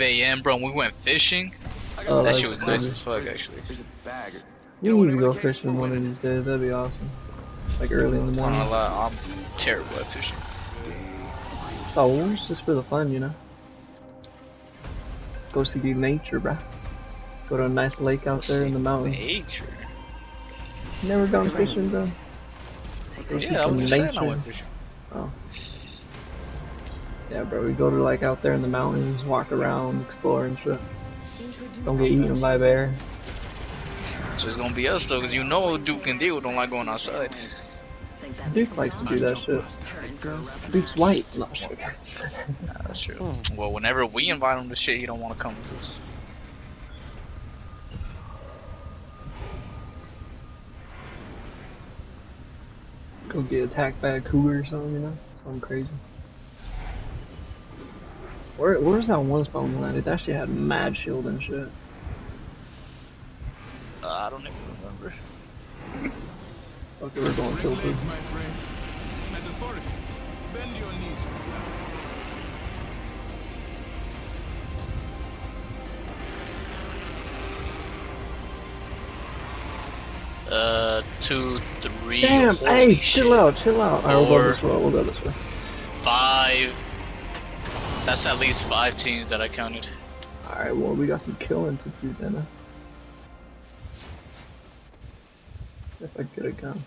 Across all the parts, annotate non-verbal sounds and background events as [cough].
a.m., bro. And we went fishing. Oh, that shit was nice as fuck, actually. There's a bag. You need to go fishing one of these days. That'd be awesome. Like early in the I'm morning. not gonna I'm terrible at fishing. Oh, it's just for the fun, you know. Go see the nature, bruh. Go to a nice lake out there in the mountains. Nature. Never gone fishing though. Yeah, I some was just saying I nature. went fishing. Oh. Yeah, bro. We go to like out there in the mountains, walk around, explore and shit. Don't get eaten by a bear. So it's gonna be us though, cause you know Duke and Diego don't like going outside. Duke likes to do that shit. Duke's white. No. Yeah, [laughs] that's true. Well, whenever we invite him to shit, he don't want to come with us. Go get attacked by a cougar or something, you know? Something crazy. Where, where's that one spawn landed? It actually had mad shield and shit. Uh, I don't even remember. Fuck it, we're going tilted. my friends. Metaphorically, bend your knees, my friend. Uh, two, three, Damn, hey, shit, chill out, chill out. Alright, we'll go this way, we'll go this way. five. That's at least five teams that I counted. Alright, well, we got some killing to do then. If I get a gun.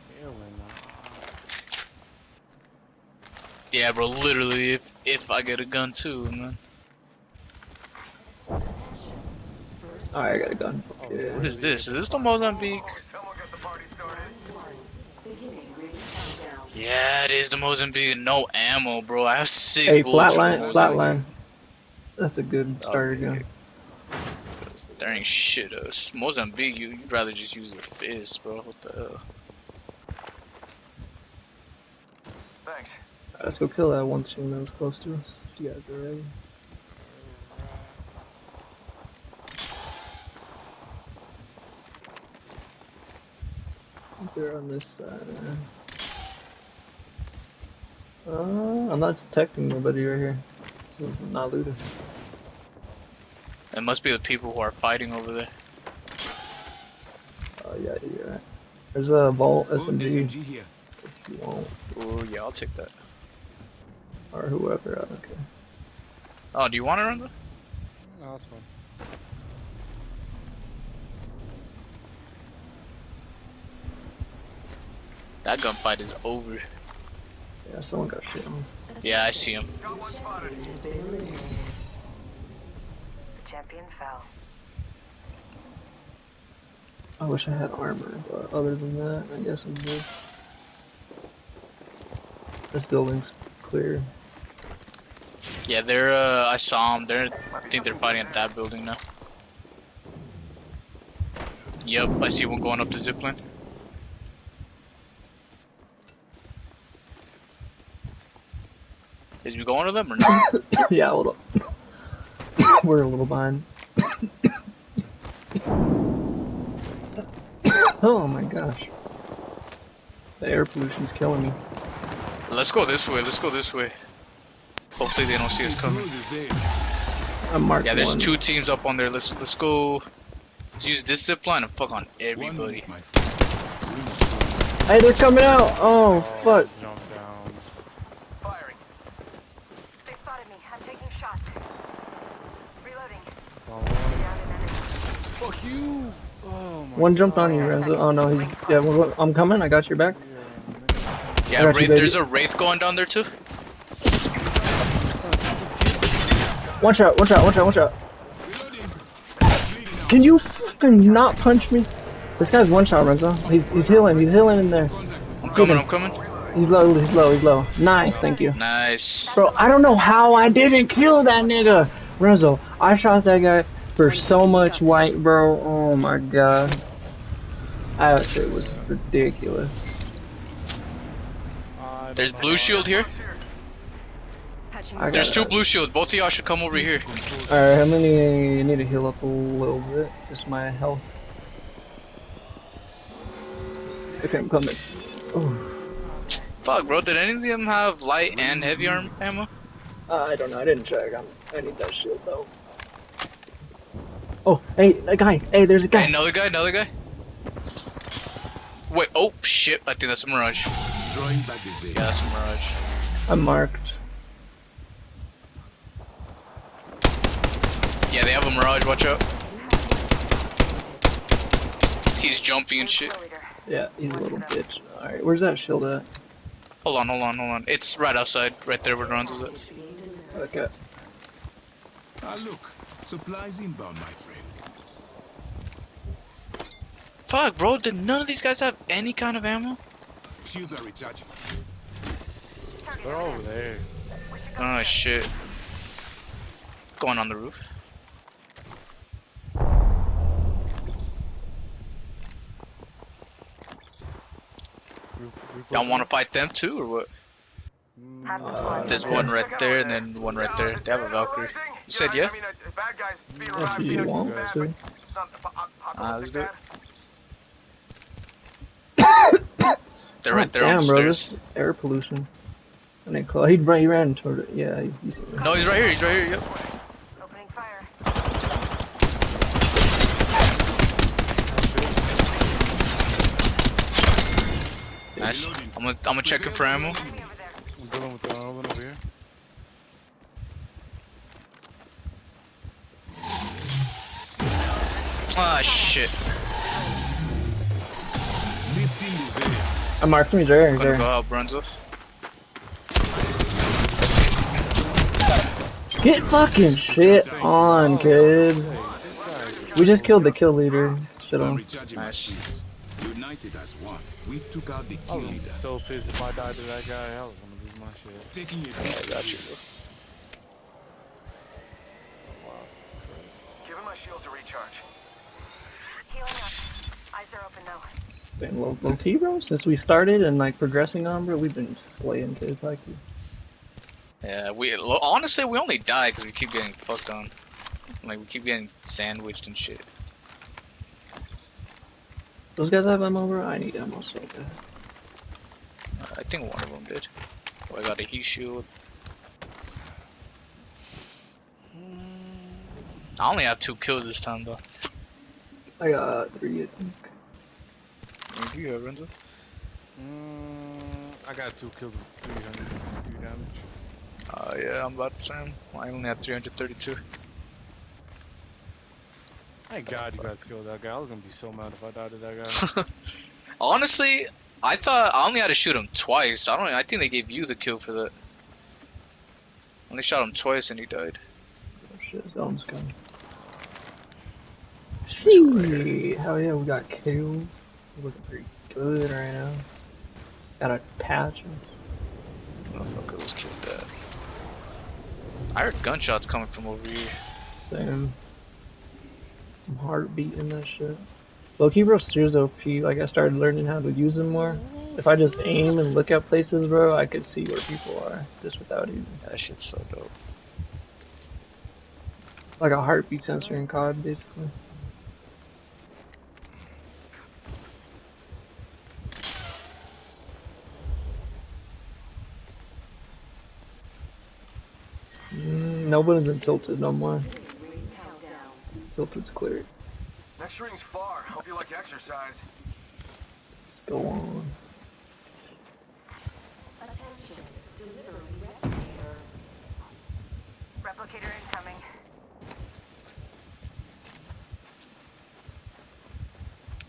Yeah, bro. Literally, if if I get a gun too, man. Alright, I got a gun. Oh, yeah. What is this? Is this the Mozambique? Yeah, it is the Mozambique. No ammo, bro. I have six Hey, bullets. from flatline, flatline. That's a good starter gun. There ain't shit uh, else. Mozambique, you, you'd rather just use your fist, bro. What the hell? Thanks. Alright, let's go kill that one team that was close to us. You guys are ready. They're on this side. Uh, I'm not detecting nobody right here. This is not looted. It must be the people who are fighting over there. Oh yeah, you're right. There's a vault Oh, SMG SMG here. if you want, Oh yeah, I'll take that. or whoever. I don't care. Oh, do you want it, Randall? No, that's fine. That gunfight is over. Yeah, someone got shit on. Yeah, I see him. The champion fell. I wish I had armor, but other than that, I guess I'm good. This building's clear. Yeah, they're. Uh, I saw them. They're. I think they're fighting at that building now. Yep, I see one going up the zipline. Is we going to them or not? [coughs] yeah, hold [coughs] up. We're a little behind. [coughs] oh my gosh. The air pollution's killing me. Let's go this way. Let's go this way. Hopefully they don't see us coming. Road is there. I'm marked Yeah, there's one. two teams up on there. Let's let's go. Let's use this zip line and fuck on everybody. minute, my friend. Hey, they're coming out! Oh, fuck. They me. I'm taking shots. Reloading. Don't Down an enemy. Fuck you! Oh my One jumped on you, Renzo. Oh no, he's. Yeah, well, I'm coming. I got your back. Yeah, I got you, there's a wraith going down there too. One shot, one shot, one shot, one shot. Can you fucking not punch me? This guy's one shot, Renzo. He's he's healing. He's healing in there. I'm coming. I'm coming. He's low. He's low. He's low. Nice, thank you. Nice. Bro, I don't know how I didn't kill that nigga. Renzo, I shot that guy for so much white, bro. Oh my god. That shit was ridiculous. There's blue shield here. There's two blue shields. Both of y'all should come over here. Alright, I'm gonna need, need to heal up a little bit. Just my health. Okay, I'm coming. Oh, Fuck, bro. Did any of them have light and heavy arm ammo? uh, I don't know. I didn't check. I'm, I need that shield though. Oh, hey, a guy. Hey, there's a Hey, guy. another guy, another guy. Wait, oh shit! I think that's a mirage. Drawing back the veil. Yeah, that's a mirage. I'm marked. Yeah, they have a mirage. Watch out. He's jumping and shit. Yeah, he's a little bitch. Alright, where's that shield at? Hold on, hold on, hold on. It's right outside, right there where the Runs is at. Okay. Ah, look. Supplies inbound, my friend. Fuck, bro. Did none of these guys have any kind of ammo? Shields are recharging. They're over there. Oh shit. Going on the roof. Y'all want to fight them too, or what? Have the Uh. There's one right there, and then one right there. They have a Valkyrie. You said yeah? I mean, uh, bad guys being If you you want bad, to. but it's not apo- ap- Ah, let's do it. [coughs] They're right there Oh, Damn, on the bro, this air pollution. And then Cla- he ran, he ran toward it. Yeah, he's No, he's right here. He's right here. Yep. Opening fire. Nice. I'm gonna, I'm gonna check it for ammo. There. I'm dealing with the other over here. Ah, shit. The veil. I marked him. He's right. He's Gonna go out Brunswick. Get fucking shit on, kid. We just killed the kill leader. Shit on. Nice. Shields. United as one. We took out the I kill was leader. so pissed if I died to that guy. I was gonna lose my shit. Taking it. I got you, oh, bro. Giving my shield a recharge. Healing up. Eyes are open now. It's been low, low key, bro. Since we started and like progressing on, bro, we've been slaying kids like you. Yeah, we honestly we only die because we keep getting fucked on. Like we keep getting sandwiched and shit. Those guys have ammo, bro. I need ammo so bad. Uh, I think one of them did. Oh, I got a heat shield. I only have two kills this time though. I got three, I think. What You have, Renzo? Mm, I got two kills with 353 damage. Uh, yeah, I'm about the same. I only have 332. Thank God you guys killed that guy. I was gonna be so mad if I died to that guy. [laughs] Honestly, I thought I only had to shoot him twice. I don't. I think they gave you the kill for that. Only shot him twice and he died. Oh shit, zone's coming. Shit. Hell yeah, we got kills. We're looking pretty good right now. Got a patch. Motherfucker was killed dead. I heard gunshots coming from over here. Same. I'm heart beating that shit. Loki bro Seer's OP. Like I started learning how to use them more. If I just aim and look at places, bro, I could see where people are just without even That shit's so dope. like a heartbeat sensor in COD, basically. Mm, nobody's in tilted no more. Tilted's clear. Next ring's far. Hope you like exercise. Go on. Replicator incoming.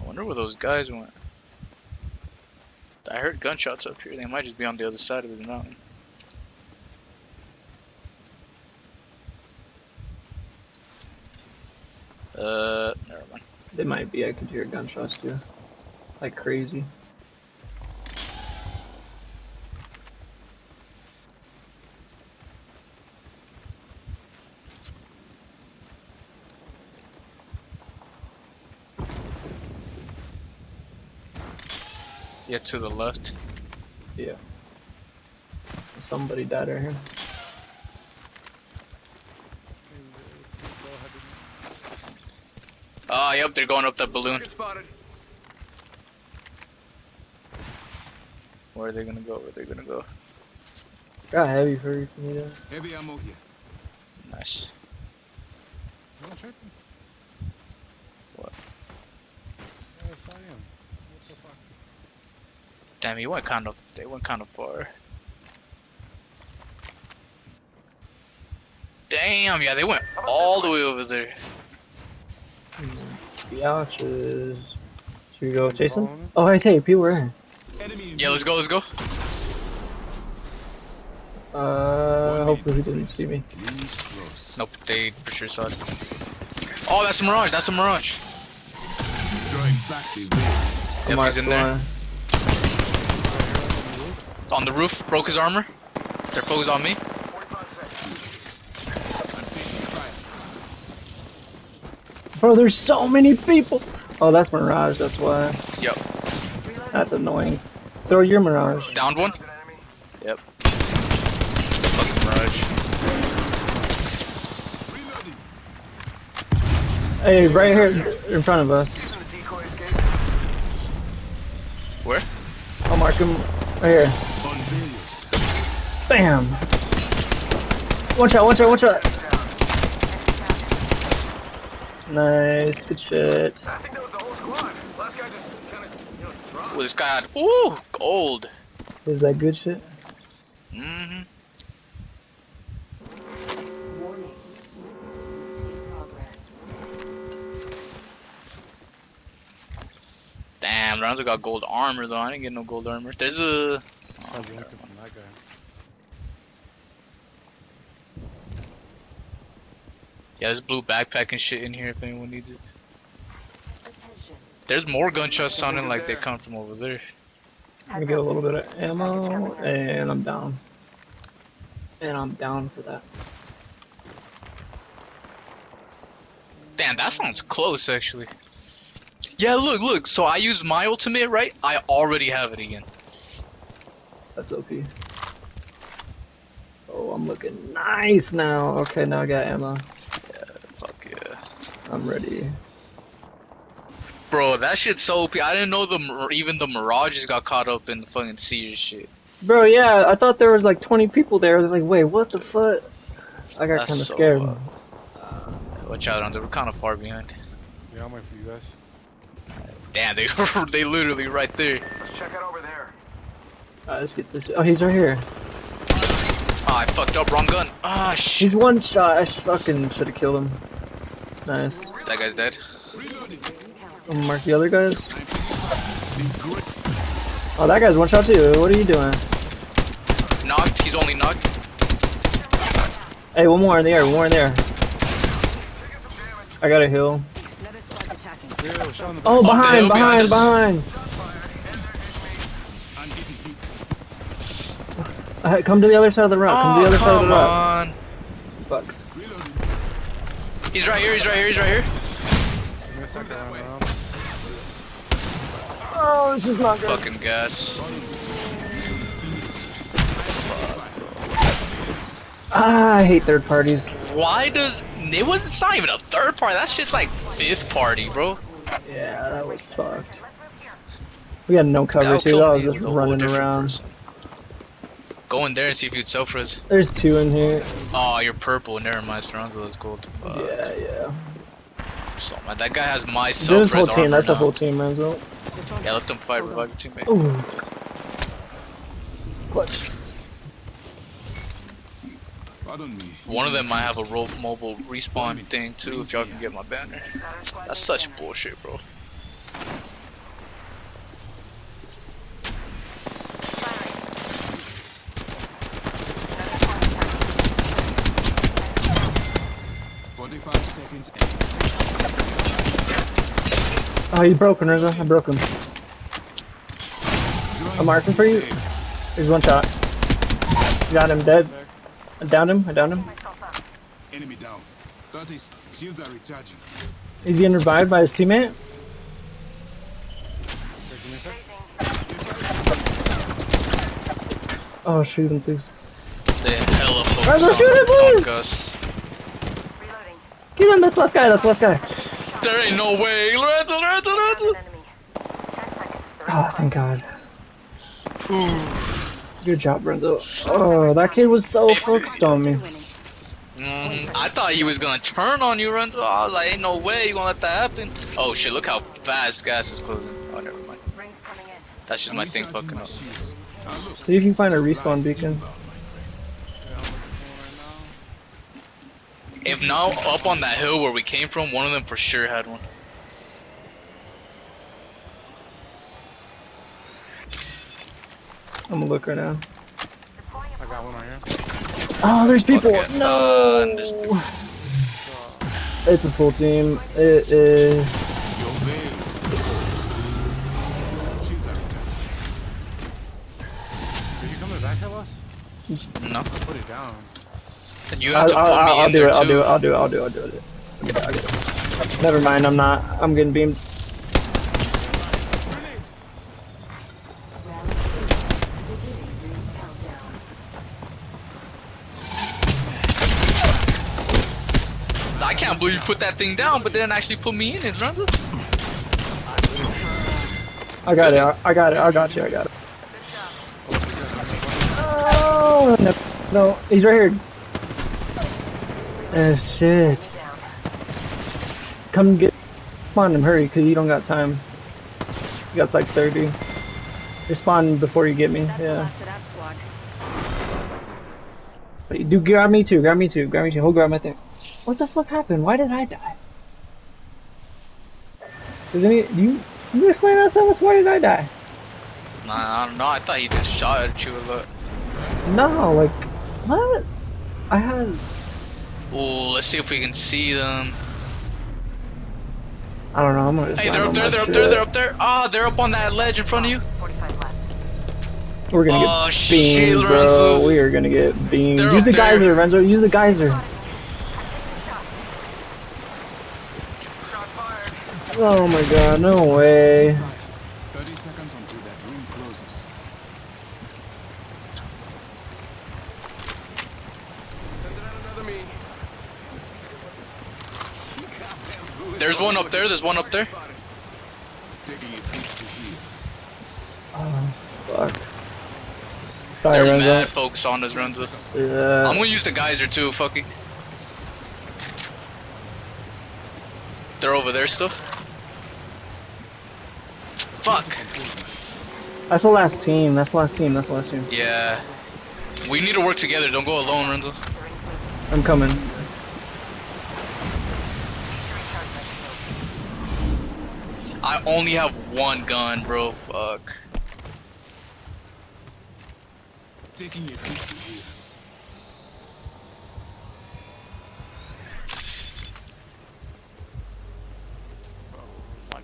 I wonder where those guys went. I heard gunshots up here. They might just be on the other side of the mountain. Uh, never mind. They might be. I could hear gunshots too. Like crazy. Yeah, to the left. Yeah. Somebody died right here. Ah, yep, they're going up that balloon. Where are they gonna go? Where are they gonna go? Got heavy for you, Finito. Heavy ammo here. Nice. You wanna check me? I am. What the fuck? Damn, he went kind of. They went kind of far. Damn, yeah, they went all the way over there. Biatches. Should we go chase him? Oh, hey, hey, people are in Yeah, let's go, let's go. Uh, hopefully he didn't see me. Nope, they for sure saw it. Oh, that's a Mirage, that's a Mirage. Drawing back the way. Yep, he's in there. On the roof, broke his armor. They're focused on me. Bro, there's so many people. Oh, that's Mirage, that's why. Yep, That's annoying. Throw your Mirage. downed one. Yep. Fucking Mirage. Hey, right here in front of us. Using the decoy escape. Where? I'll mark him right here. Bam! Watch out, watch out, watch out! Nice, good shit. I think that was the whole squad. Last guy just kind of, you know, dropped. Well, this guy had. Ooh, gold. Is that good shit? Mm-hmm. Warning. Routine progress. Damn, Ronzo got gold armor though. I didn't get no gold armor. There's a. I was looking from that guy. Yeah, there's blue backpack and shit in here if anyone needs it. Attention. There's more gunshots sounding like they come from over there. Let me get a little bit of ammo, and I'm down. And I'm down for that. Damn, that sounds close actually. Yeah, look, look. So I used my ultimate, right? I already have it again. That's OP. Oh, I'm looking nice now. Okay, now I got ammo. Fuck yeah. I'm ready. Bro, that shit's so OP. I didn't know the even the Mirages got caught up in the fucking Seer's shit. Bro, yeah, I thought there was like 20 people there. I was like, wait, what the fuck? I got kind of so scared. wild. Watch out, Ronzo. We're kind of far behind. Yeah, I'm waiting for you guys. Damn, they [laughs] they literally right there. Let's check out over there. Alright, let's get this. Oh, he's right here. Ah, I fucked up. Wrong gun. Ah, shit. He's one shot. I fucking should have killed him. Nice. That guy's dead. Mark the other guys. Oh, that guy's one shot too. What are you doing? Knocked. He's only knocked. Hey, one more in the air. One more in the air. Taking some damage. I got a heal. Another squad attacking. Yeah, shot in the Oh, behind, hill behind behind, behind. I'm getting hit. Uh, come to the other side of the rock. Come to the Oh, other side of the rock. on. Fuck. He's right here. He's right here. He's right here. I'm gonna start that way. Oh, this is not good. Fucking gas. Ah, I hate third parties. Why does it wasn't? It's not even a third party. That shit's like fifth party, bro. Yeah, that was fucked. We had no cover too. That was just with a whole running around. person. Go in there and see if you'd self res. There's two in here. Oh, you're purple. Never mind, Stronzo. Let's go. To fuck. Yeah, yeah. So, man, that guy has my This self whole team. armor That's a now. whole team, Renzo. This one. Yeah, let them fight. Revive your teammate. Ooh. Clutch. One of them might have a ro- mobile respawn thing too. If y'all can get my banner. That's such bullshit, bro. Forty-five seconds. Oh, you broken, Renzo. I broke him. I'm marking for you. There's one shot. Got him dead. I downed him. I downed him. Enemy down. Thirty. Shields are recharging. He's getting revived by his teammate. Here, give me a sec. Oh, shoot him, please. They hella Right, focus let's shoot it, on boys! dunk us. Reloading. Get him. That's the last guy. That's the last guy. There ain't no way. Lorenzo, Lorenzo, Lorenzo. Enemy. Ten seconds. The Oh, thank. God. Good job, Renzo. Oh, that kid was so focused on me. Winning. Mhm. I thought he was gonna turn on you, Lorenzo. I was like, ain't no way you gonna let that happen. Oh shit, look how fast gas is closing. Oh, never mind. That's just my thing fucking up. shields. Now look, See if you can find a respawn beacon. If not, up on that hill where we came from, one of them for sure had one. I'm gonna look right now. Deploying a I got one right here. Oh, there's people. Fuck it. No. Uh, It's a full team. It is. you're there. Shields are recharged. Did you coming back to us? No. Put it down. You I'll, have to put I'll, me I'll, I'll in do there it. I'll too. do it. I'll do it. I'll do it. I'll do it. I'll get it. I'll get it. Never mind. I'm not. I'm getting beamed. I can't believe you put that thing down, but then actually put me in it, Lorenzo. I got it. I, I got it. I got you. I got it. Oh no! No, he's right here. Oh shit! Come get. Come on him, hurry, cause you don't got time. You got like 30. Respawn before you get me. Yeah. last of that squad. But do grab me too. Grab me too. Grab me too. Hold grab my thing. What the fuck happened? Why did I die? Does any you you explain that to us? Why did I die? Nah, I don't know. I thought he just shot at you a lot. No, like what? I had Ooh, let's see if we can see them. I don't know. I'm gonna. just Hey, they're up on there. They're up there. They're up there. Ah, they're up on that ledge in front of you. 45 left. We're gonna get Oh, beamed, shit, bro. We are gonna get beamed. They're Use the there. geyser, Renzo. Use the geyser. I'm taking shots. Shot fired. Oh my god, no way. 30 seconds until that ring closes. Sending out another me. There's one up there. There's one up there. Taking it deep to heal. Oh, fuck. Sorry, They're Renzo. mad folks on us, Renzo. I'm gonna use the geyser too. Fuck. They're over there still. Fuck. That's the last team. That's the last team. That's the last team. Yeah. We need to work together. Don't go alone, Renzo. I'm coming. I only have one gun, bro. Fuck. Taking it deep to heal.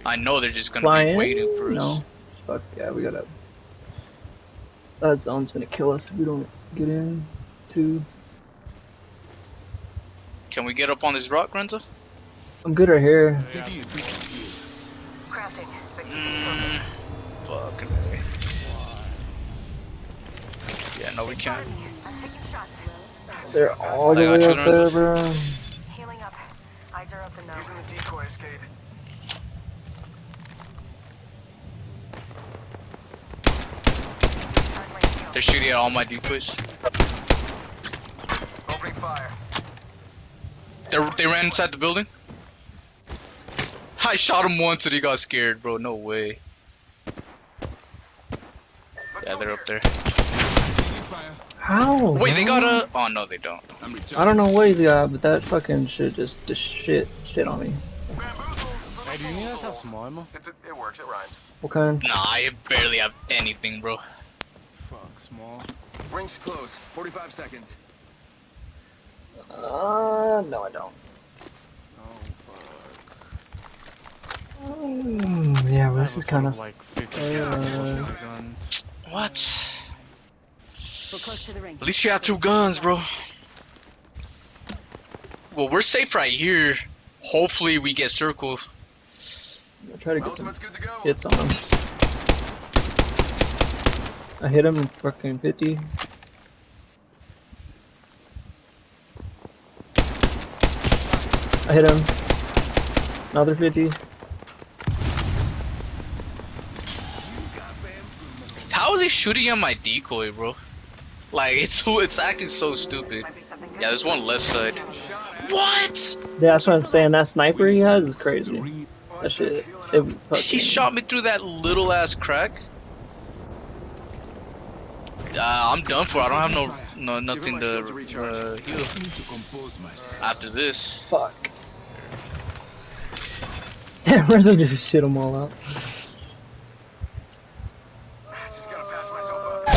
I know they're just gonna Fly be in? waiting for us. No. Fuck yeah, we gotta. That zone's gonna kill us if we don't get in. Two. Can we get up on this rock, Renzo? I'm good right here. Taking it deep to heal. Crafting. Mm, fucking A. Yeah, no, we can't. I'm taking. They're all I the got way up there, bro. Healing up. Eyes are open though. Using the decoy escape. Hard lane heal. They're shooting at all my decoys. Opening fire. They they ran inside the building. I shot him once and he got scared, bro. No way. Yeah, they're up there. Taking fire. How? Wait, they got a. Oh no, they don't. I'm recharging. I don't know what he's got, but that fucking shit just, just shit, shit on me. Bamboozled. Hey, do you guys have small ammo? It's a, it works. It rhymes. What kind? Nah, I barely have anything, bro. Fuck, small. Rings close. 45 seconds. Uh, no, I don't. Oh, fuck. Mm, yeah, well, this is kind of. of like 50 Uh, guns. What? We're close to the ring. At least you have two guns, bro. Well, we're safe right here. Hopefully, we get circled. I'll try to get some ultimate's good to go. hits on him. I hit him fucking 50. I hit him. Another 50. How is he shooting at my decoy, bro? Like it's [laughs] it's acting so stupid. Might be something good. Yeah, there's one left side. What? Yeah, that's what I'm saying. That sniper he has is crazy. That shit. It He shot me through that little ass crack. Uh, I'm done for. I don't have no, no nothing to uh, heal I need to compose myself. after this. Fuck. [laughs] Damn, where's just shit them all out? Just gonna pass myself up.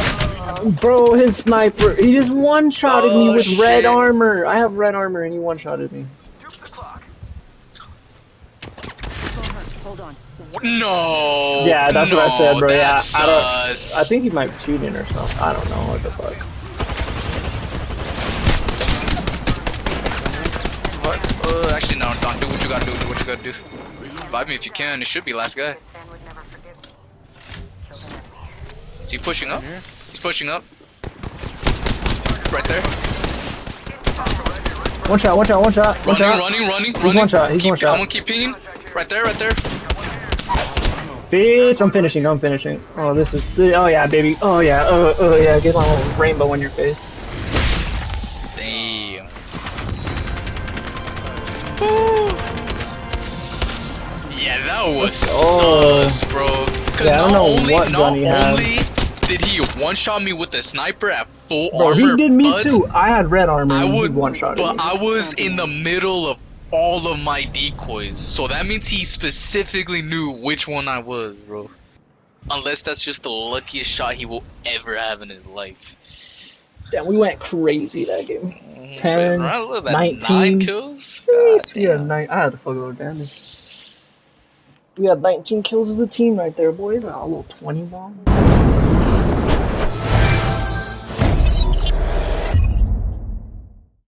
Bro, his sniper, he just one-shotted me Oh, with red armor. I have red armor and he one-shotted me. Juke the clock. Hold on. No. Yeah, that's what I said, bro. Yeah, that I don't. I think he might be cheating or something. I don't know what the fuck. What? Uh, actually, no. Don't do what you gotta do. Do what you gotta do. Revive me if you can. It should be last guy. Stan would never forgive me. Killed an enemy. Is he pushing up? He's pushing up. Right there. One shot, one shot, one shot, one Running, shot. running, running, running. one shot, he's keep, one shot. I'm gonna keep pinging. Right there, right there. Bitch, I'm finishing, I'm finishing. Oh, this is, oh yeah, baby. Oh yeah, oh, oh yeah, get my little rainbow in your face. Damn. Woo. Yeah, that was go. sus, bro. Cause Yeah, I don't know only, what not gun he had. Did he one shot me with a sniper at full Bro, armor, he did me but too. I had red armor I would, one shot him. but me. I was in the middle of all of my decoys, so that means he specifically knew which one I was, bro. Unless that's just the luckiest shot he will ever have in his life. Damn, we went crazy that game. Mhm, 10, so around, look at that, 19. nine kills. God we had nine, I had to fuck over damage. We had 19 kills as a team right there, boys. A little 20 bomb.